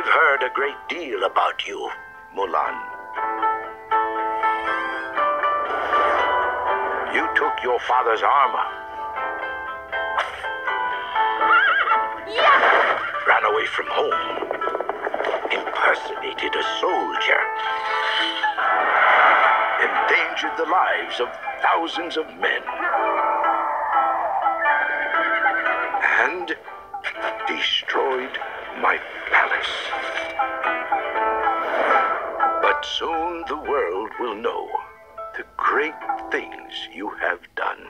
heard a great deal about you, Mulan. You took your father's armor, ran away from home, impersonated a soldier, endangered the lives of thousands of men, But soon the world will know the great things you have done.